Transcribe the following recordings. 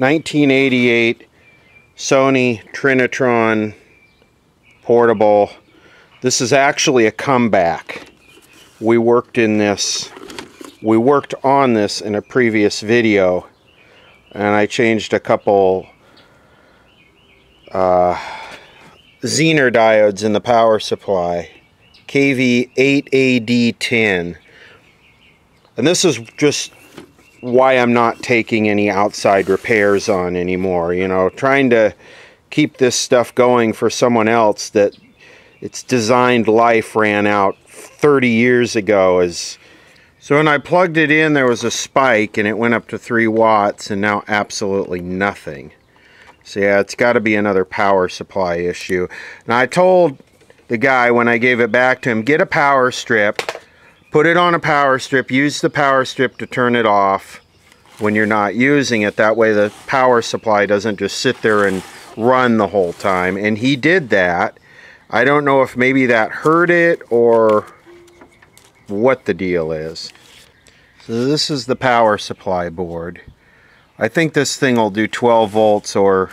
1988 Sony Trinitron portable. This is actually a comeback. We worked in this, we worked on this in a previous video and I changed a couple uh, Zener diodes in the power supply. KV8AD10. And this is just why I'm not taking any outside repairs on anymore. You know, trying to keep this stuff going for someone else that its designed life ran out 30 years ago is so when I plugged it in there was a spike and it went up to 3 watts and now absolutely nothing. So yeah, it's got to be another power supply issue. Now I told the guy when I gave it back to him, get a power strip, put it on a power strip, use the power strip to turn it off when you're not using it. That way the power supply doesn't just sit there and run the whole time. And he did that. I don't know if maybe that hurt it or what the deal is. So this is the power supply board. I think this thing will do 12 volts or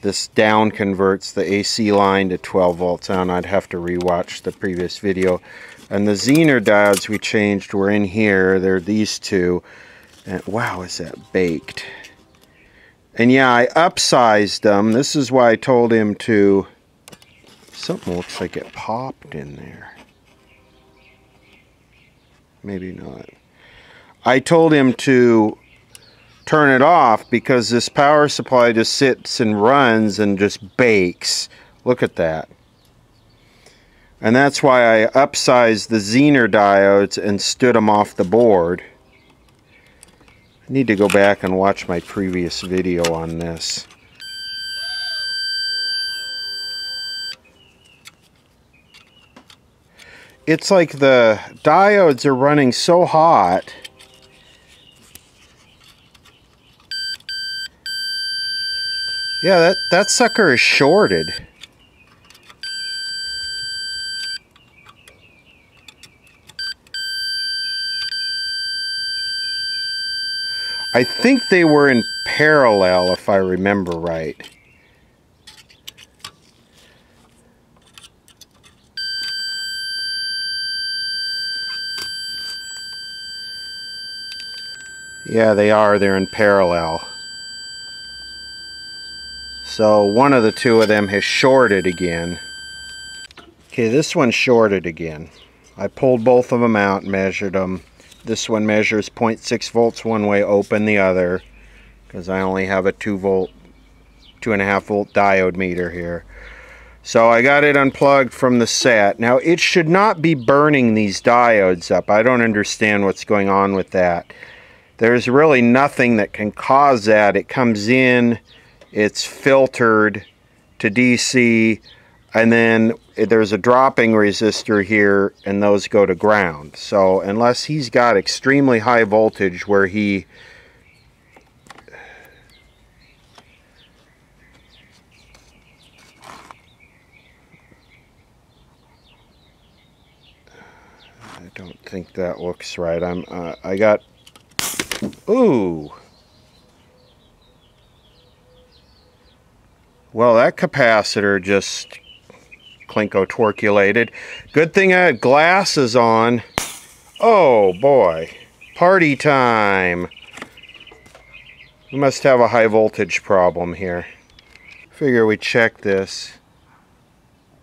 this down converts the AC line to 12 volts on. I'd have to rewatch the previous video. And the Zener diodes we changed were in here. They're these two. And wow, is that baked. And yeah, I upsized them. This is why I told him to... Something looks like it popped in there. Maybe not. I told him to turn it off because this power supply just sits and runs and just bakes. Look at that. And that's why I upsized the Zener diodes and stood them off the board. I need to go back and watch my previous video on this. It's like the diodes are running so hot Yeah, that, that sucker is shorted. I think they were in parallel, if I remember right. Yeah, they are. They're in parallel. So one of the two of them has shorted again. Okay, this one shorted again. I pulled both of them out measured them. This one measures 0.6 volts one way, open the other, because I only have a 2 volt, 2.5 volt diode meter here. So I got it unplugged from the set. Now it should not be burning these diodes up. I don't understand what's going on with that. There's really nothing that can cause that. It comes in, it's filtered to DC and then there's a dropping resistor here and those go to ground. So unless he's got extremely high voltage where he I don't think that looks right. I'm uh, I got ooh. Well, that capacitor just Klinko torculated. Good thing I had glasses on. Oh boy, party time. We must have a high voltage problem here. Figure we check this.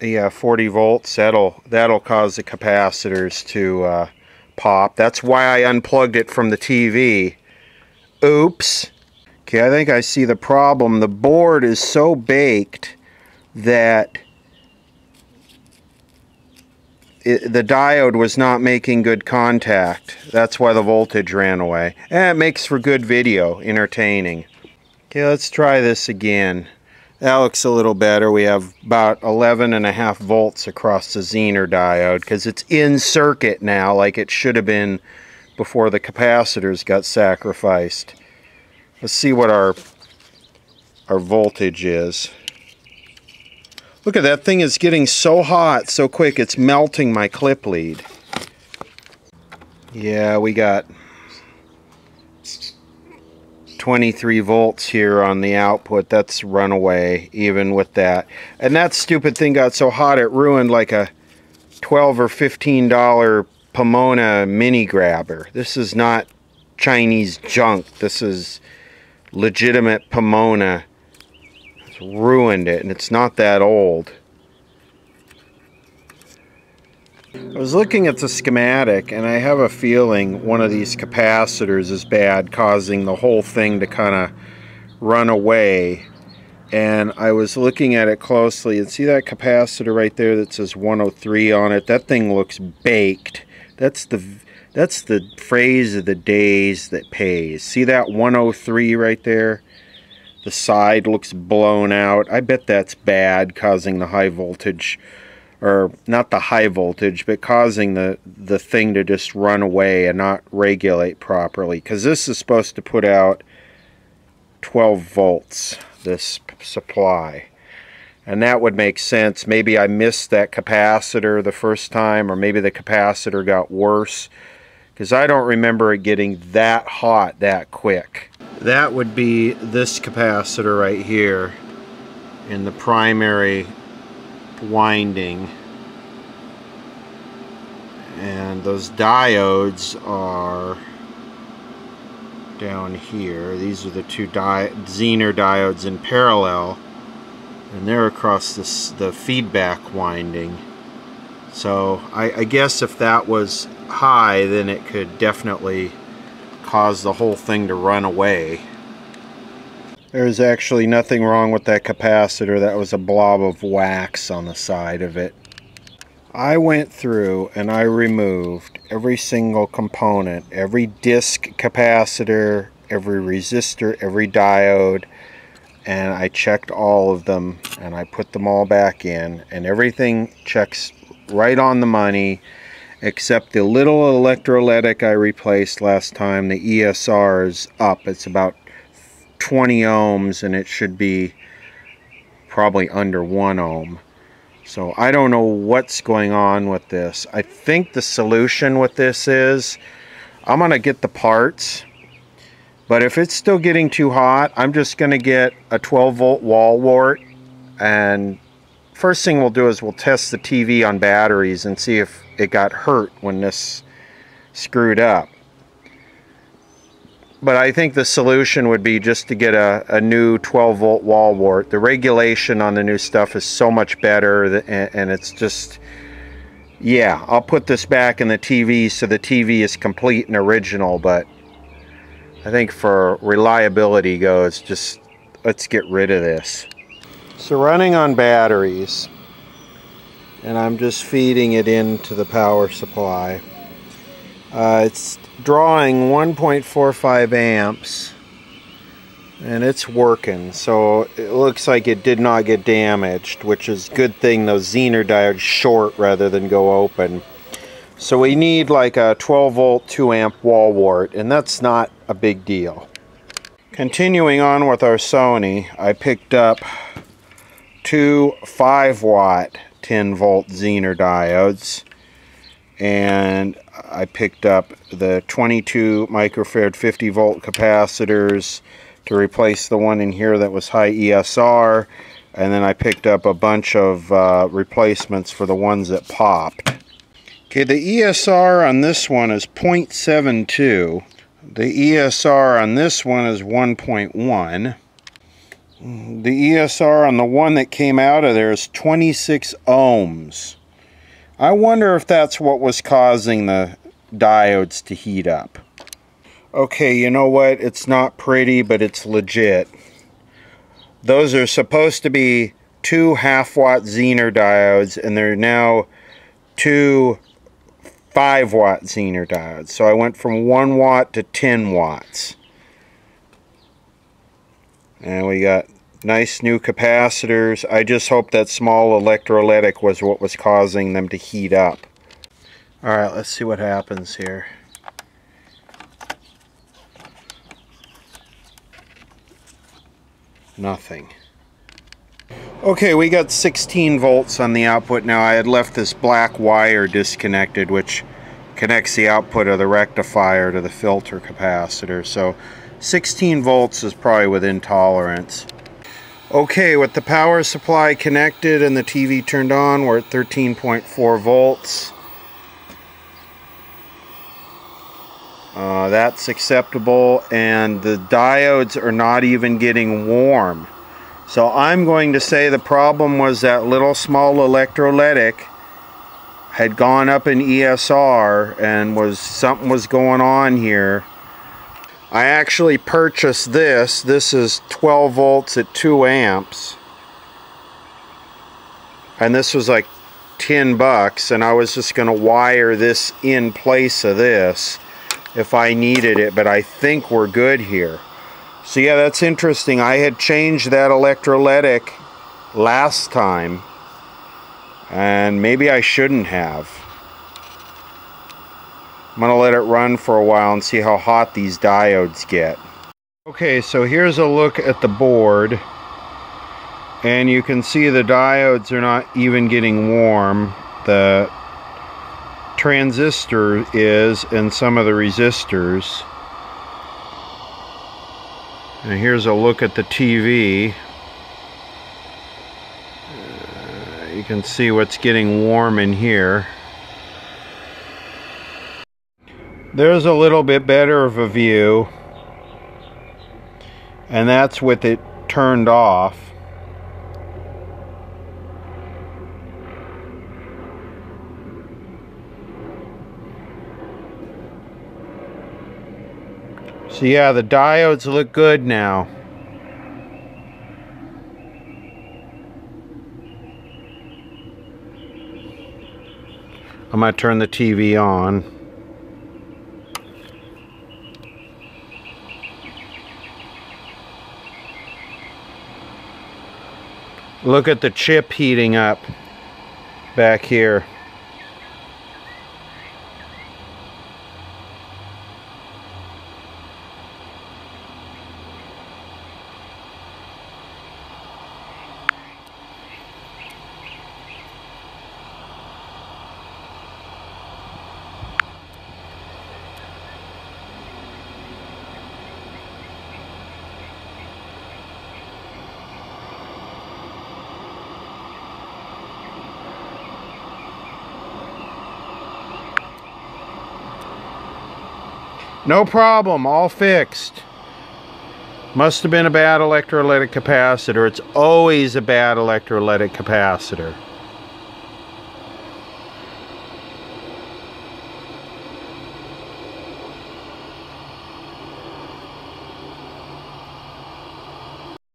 Yeah, 40 volts, that'll, that'll cause the capacitors to uh, pop. That's why I unplugged it from the TV. Oops. Okay, I think I see the problem. The board is so baked that it, the diode was not making good contact. That's why the voltage ran away. And it makes for good video, entertaining. Okay, let's try this again. That looks a little better. We have about 11 and a half volts across the Zener diode because it's in circuit now like it should have been before the capacitors got sacrificed. Let's see what our our voltage is. Look at that thing is getting so hot so quick it's melting my clip lead. Yeah, we got 23 volts here on the output. That's runaway even with that. And that stupid thing got so hot it ruined like a 12 or 15 dollar Pomona mini grabber. This is not Chinese junk. This is legitimate Pomona. Ruined it and it's not that old. I was looking at the schematic and I have a feeling one of these capacitors is bad causing the whole thing to kind of run away. And I was looking at it closely and see that capacitor right there that says 103 on it? That thing looks baked. That's the that's the phrase of the days that pays. See that 103 right there the side looks blown out I bet that's bad causing the high voltage or not the high voltage, but causing the, the thing to just run away and not regulate properly. Because this is supposed to put out 12 volts, this supply. And that would make sense. Maybe I missed that capacitor the first time, or maybe the capacitor got worse. Because I don't remember it getting that hot that quick. That would be this capacitor right here in the primary winding. And those diodes are down here. These are the two di Zener diodes in parallel. And they're across this the feedback winding. So I, I guess if that was high then it could definitely cause the whole thing to run away there's actually nothing wrong with that capacitor. That was a blob of wax on the side of it. I went through and I removed every single component, every disc capacitor, every resistor, every diode, and I checked all of them and I put them all back in and everything checks right on the money except the little electrolytic I replaced last time, the ESR is up. It's about 20 ohms and it should be probably under 1 ohm. So I don't know what's going on with this. I think the solution with this is I'm going to get the parts. But if it's still getting too hot, I'm just going to get a 12 volt wall wart. And first thing we'll do is we'll test the TV on batteries and see if it got hurt when this screwed up but I think the solution would be just to get a, a new 12 volt wall wart. The regulation on the new stuff is so much better and, and it's just, yeah, I'll put this back in the TV so the TV is complete and original, but I think for reliability goes, just let's get rid of this. So running on batteries, and I'm just feeding it into the power supply. Uh, it's drawing 1.45 amps and it's working. So it looks like it did not get damaged which is good thing those Zener diodes short rather than go open. So we need like a 12 volt 2 amp wall wart and that's not a big deal. Continuing on with our Sony I picked up two 5 watt 10 volt Zener diodes and I picked up the 22 microfarad 50 volt capacitors to replace the one in here that was high ESR and then I picked up a bunch of uh, replacements for the ones that popped. Okay, the ESR on this one is 0.72. The ESR on this one is 1.1. The ESR on the one that came out of there is 26 ohms. I wonder if that's what was causing the diodes to heat up. Okay, you know what? It's not pretty, but it's legit. Those are supposed to be two half-watt Zener diodes, and they're now two 5-watt Zener diodes. So I went from 1 watt to 10 watts. And we got Nice new capacitors. I just hope that small electrolytic was what was causing them to heat up. Alright, let's see what happens here. Nothing. Okay, we got 16 volts on the output now. I had left this black wire disconnected, which connects the output of the rectifier to the filter capacitor. So 16 volts is probably within tolerance. Okay, with the power supply connected and the TV turned on, we're at 13.4 volts. Uh, that's acceptable, and the diodes are not even getting warm. So I'm going to say the problem was that little small electrolytic had gone up in ESR and was something was going on here I actually purchased this. This is 12 volts at 2 amps. And this was like 10 bucks and I was just going to wire this in place of this if I needed it, but I think we're good here. So yeah, that's interesting. I had changed that electrolytic last time and maybe I shouldn't have. I'm going to let it run for a while and see how hot these diodes get. Okay, so here's a look at the board. And you can see the diodes are not even getting warm. The transistor is and some of the resistors. And here's a look at the TV. Uh, you can see what's getting warm in here. There's a little bit better of a view. And that's with it turned off. So yeah the diodes look good now. I'm going to turn the TV on Look at the chip heating up back here. No problem, all fixed. Must have been a bad electrolytic capacitor. It's always a bad electrolytic capacitor.